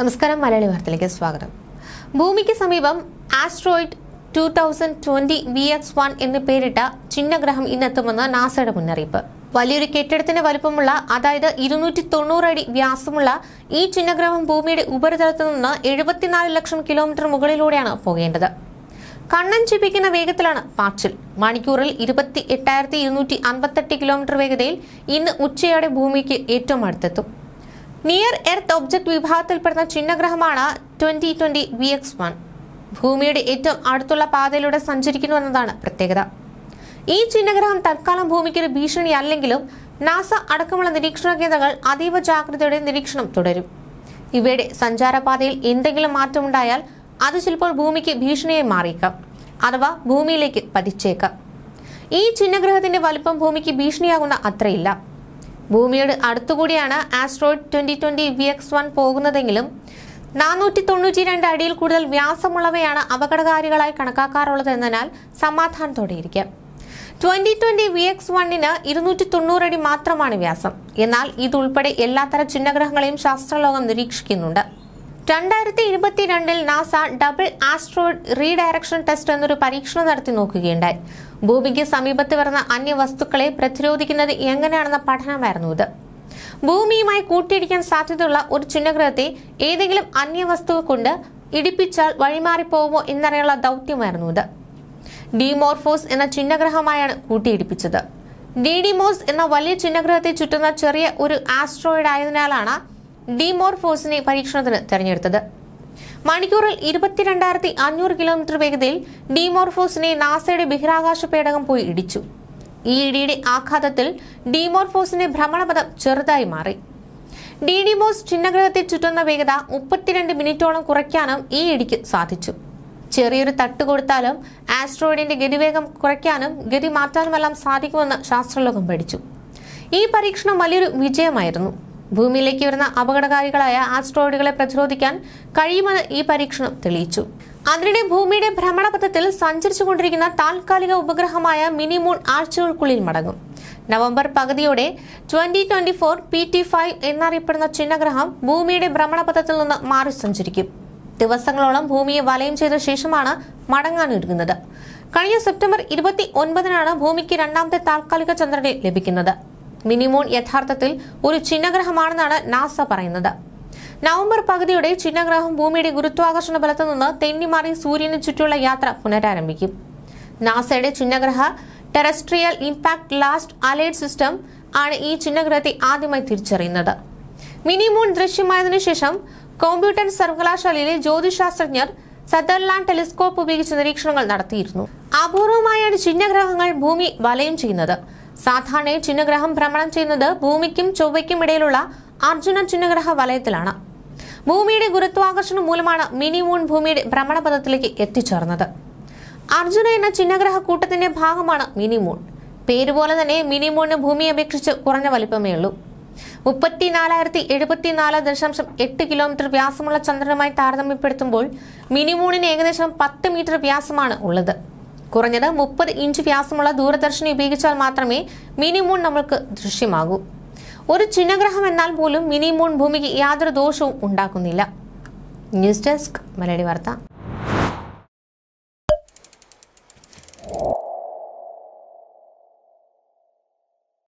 നമസ്കാരം മലയാളി വാർത്തയിലേക്ക് സ്വാഗതം. ഭൂമിക്ക് സമീപം asteroid two thousand twenty V X one എന്ന് പേരിട്ട ചിഹ്നഗ്രഹം ഇന്നെത്തുമെന്ന് നാസയുടെ മുന്നറിയിപ്പ്. വലിയൊരു കെട്ടിടത്തിന്റെ വലുപ്പമുള്ള അതായത് ഇരുന്നൂറ്റി തൊണ്ണൂറ് അടി വ്യാസമുള്ള ഈ ചിഹ്നഗ്രഹം ഭൂമിയുടെ ഉപരിതലത്തിൽ നിന്ന് എഴുപത്തിനാല് ലക്ഷം കിലോമീറ്റർ മുകളിലൂടെയാണ് പോകേണ്ടത്. കണ്ണൻ ചിപ്പിക്കുന്ന വേഗത്തിലാണ് പാച്ചിൽ. മണിക്കൂറിൽ ഇരുപത്തി എട്ടായിരത്തി ഇരുന്നൂറ്റി അൻപത്തെട്ട് കിലോമീറ്റർ വേഗതയിൽ ഇന്ന് ഉച്ചയോടെ ഭൂമിക്ക് ഏറ്റവും അടുത്തെത്തും. നിയർ എർത്ത് ഒബ്ജക്ട് വിഭാഗത്തിൽപ്പെടുന്ന ചിഹ്നഗ്രഹമാണ് twenty twenty V X one ഭൂമിയുടെ ഏറ്റവും അടുത്തുള്ള പാതയിലൂടെ സഞ്ചരിക്കുന്നു എന്നതാണ് പ്രത്യേകത. ഈ ചിഹ്നഗ്രഹം തൽക്കാലം ഭൂമിക്ക് ഒരു ഭീഷണിയല്ലെങ്കിലും നാസ അടക്കമുള്ള നിരീക്ഷണ കേന്ദ്രങ്ങൾ അതീവ ജാഗ്രതയോടെ നിരീക്ഷണം തുടരും. ഇവയുടെ സഞ്ചാരപാതയിൽ എന്തെങ്കിലും മാറ്റമുണ്ടായാൽ അത് ചിലപ്പോൾ ഭൂമിക്ക് ഭീഷണിയായി മാറിയേക്കാം അഥവാ ഭൂമിയിലേക്ക് പതിച്ചേക്കാം. ഈ ചിഹ്നഗ്രഹത്തിന്റെ വലിപ്പം ഭൂമിക്ക് ഭീഷണിയാകുന്ന അത്രയില്ല. ഭൂമിയുടെ അടുത്തുകൂടിയാണ് asteroid twenty twenty V X one പോകുന്നതെങ്കിലും നാനൂറ്റി തൊണ്ണൂറ്റി രണ്ട് അടിയിൽ കൂടുതൽ വ്യാസമുള്ളവയാണ് അപകടകാരികളായി കണക്കാക്കാറുള്ളതെന്നതിനാൽ സമാധാനത്തോടെ ഇരിക്കാം. ട്വന്റി ട്വന്റി വി എക്സ് വണ്ണിന് ഇരുന്നൂറ്റി തൊണ്ണൂറ് അടി മാത്രമാണ് വ്യാസം. എന്നാൽ ഇതുൾപ്പെടെ എല്ലാത്തരം ചിഹ്നഗ്രഹങ്ങളെയും ശാസ്ത്രലോകം നിരീക്ഷിക്കുന്നുണ്ട്. രണ്ടായിരത്തി ഇരുപത്തിരണ്ടിൽ NASA double asteroid redirection test എന്നൊരു പരീക്ഷണം നടത്തി നോക്കുകയുണ്ടായി. ഭൂമിക്ക് സമീപത്ത് വരുന്ന അന്യ വസ്തുക്കളെ പ്രതിരോധിക്കുന്നത് എങ്ങനെയാണെന്ന പഠനമായിരുന്നു ഇത്. ഭൂമിയുമായി കൂട്ടിയിടിക്കാൻ സാധ്യതയുള്ള ഒരു ചിഹ്നഗ്രഹത്തെ ഏതെങ്കിലും അന്യവസ്തു കൊണ്ട് ഇടിപ്പിച്ചാൽ വഴിമാറിപ്പോകുമോ എന്നറിയാനുള്ള ദൗത്യമായിരുന്നു ഇത്. ഡിമോർഫോസ് എന്ന ചിഹ്നഗ്രഹമായാണ് കൂട്ടിയിടിപ്പിച്ചത്. ഡിഡിമോസ് എന്ന വലിയ ചിഹ്നഗ്രഹത്തെ ചുറ്റുന്ന ചെറിയ ഒരു ആസ്ട്രോയിഡ് ആയതിനാലാണ് ഡിമോർഫോസിനെ പരീക്ഷണത്തിന് തെരഞ്ഞെടുത്തത്. മണിക്കൂറിൽ ഇരുപത്തിരണ്ടായിരത്തി അഞ്ഞൂറ് കിലോമീറ്റർ വേഗതയിൽ ഡിമോർഫോസിനെ നാസയുടെ ബഹിരാകാശ പേടകം പോയി ഇടിച്ചു. ഈ ഇടിയുടെ ആഘാതത്തിൽ ഡിമോർഫോസിന്റെ ഭ്രമണപഥം ചെറുതായി മാറി. ഡിഡിമോസ് ചിഹ്നഗ്രഹത്തെ ചുറ്റുന്ന വേഗത മുപ്പത്തിരണ്ട് മിനിറ്റോളം കുറയ്ക്കാനും ഈ ഇടിക്ക് സാധിച്ചു. ചെറിയൊരു തട്ട് കൊടുത്താലും ആസ്ട്രോയിഡിന്റെ ഗതിവേഗം കുറയ്ക്കാനും ഗതി മാറ്റാനുമെല്ലാം സാധിക്കുമെന്ന് ശാസ്ത്രലോകം പഠിച്ചു. ഈ പരീക്ഷണം വലിയൊരു വിജയമായിരുന്നു. ഭൂമിയിലേക്ക് വരുന്ന അപകടകാരികളായ ആസ്ട്രോയിഡുകളെ പ്രതിരോധിക്കാൻ കഴിയുമെന്ന് ഈ പരീക്ഷണം തെളിയിച്ചു. അതിനിടെ ഭൂമിയുടെ ഭ്രമണപഥത്തിൽ സഞ്ചരിച്ചുകൊണ്ടിരിക്കുന്ന താൽക്കാലിക ഉപഗ്രഹമായ മിനിമൂൺ ആഴ്ചകൾക്കുള്ളിൽ മടങ്ങും. നവംബർ പകുതിയോടെ twenty twenty four P T five എന്നറിയപ്പെടുന്ന ചിഹ്നഗ്രഹം ഭൂമിയുടെ ഭ്രമണപഥത്തിൽ നിന്ന് മാറി സഞ്ചരിക്കും. ദിവസങ്ങളോളം ഭൂമിയെ വലയം ചെയ്ത ശേഷമാണ് മടങ്ങാനൊരുങ്ങുന്നത് കഴിഞ്ഞ സെപ്റ്റംബർ ഇരുപത്തി ഒൻപതിനാണ് ഭൂമിക്ക് രണ്ടാമത്തെ താൽക്കാലിക ചന്ദ്രനെ ലഭിക്കുന്നത്. മിനിമൂൺ യഥാർത്ഥത്തിൽ ഒരു ചിഹ്നഗ്രഹമാണെന്നാണ് നാസ പറയുന്നത്. നവംബർ പകുതിയോടെ ചിഹ്നഗ്രഹം ഭൂമിയുടെ ഗുരുത്വാകർഷണ ബലത്തു നിന്ന് തെന്നിമാറി സൂര്യന് ചുറ്റുള്ള യാത്ര പുനരാരംഭിക്കും. നാസയുടെ ചിഹ്നഗ്രഹ terrestrial impact last alert system ആണ് ഈ ചിഹ്നഗ്രഹത്തെ ആദ്യമായി തിരിച്ചറിയുന്നത്. മിനിമൂൺ ദൃശ്യമായതിനു ശേഷം കോമ്പ്യൂട്ടർ സർവകലാശാലയിലെ ജ്യോതിശാസ്ത്രജ്ഞർ സദർലാൻഡ് ടെലിസ്കോപ്പ് ഉപയോഗിച്ച് നിരീക്ഷണങ്ങൾ നടത്തിയിരുന്നു. അപൂർവമായാണ് ചിഹ്നഗ്രഹങ്ങൾ ഭൂമി വലയം ചെയ്യുന്നത്. സാധാരണ ചിഹ്നഗ്രഹം ഭ്രമണം ചെയ്യുന്നത് ഭൂമിക്കും ചൊവ്വയ്ക്കും ഇടയിലുള്ള അർജുന ചിഹ്നഗ്രഹ വലയത്തിലാണ്. ഭൂമിയുടെ ഗുരുത്വാകർഷണം മൂലമാണ് മിനി മൂൺ ഭൂമിയുടെ ഭ്രമണപഥത്തിലേക്ക് എത്തിച്ചേർന്നത്. അർജുന എന്ന ചിഹ്നഗ്രഹ കൂട്ടത്തിന്റെ ഭാഗമാണ് മിനി മൂൺ. പേരുപോലെ തന്നെ മിനി മൂണിന് ഭൂമിയെ അപേക്ഷിച്ച് കുറഞ്ഞ വലിപ്പമേ ഉള്ളൂ. മുപ്പത്തിനാലായിരത്തി എഴുപത്തിനാല് ദശാംശം എട്ട് കിലോമീറ്റർ വ്യാസമുള്ള ചന്ദ്രനുമായി താരതമ്യപ്പെടുത്തുമ്പോൾ മിനിമൂണിന് ഏകദേശം പത്ത് മീറ്റർ വ്യാസമാണ് ഉള്ളത്. കുറഞ്ഞത് മുപ്പത് ഇഞ്ച് വ്യാസമുള്ള ദൂരദർശിനി ഉപയോഗിച്ചാൽ മാത്രമേ മിനി മൂൺ നമ്മൾക്ക് ദൃശ്യമാകൂ. ഒരു ചിഹ്നഗ്രഹം എന്നാൽ പോലും മിനി മൂൺ ഭൂമിക്ക് യാതൊരു ദോഷവും ഉണ്ടാക്കുന്നില്ല. ന്യൂസ് ഡെസ്ക് മലയാളി വാർത്ത.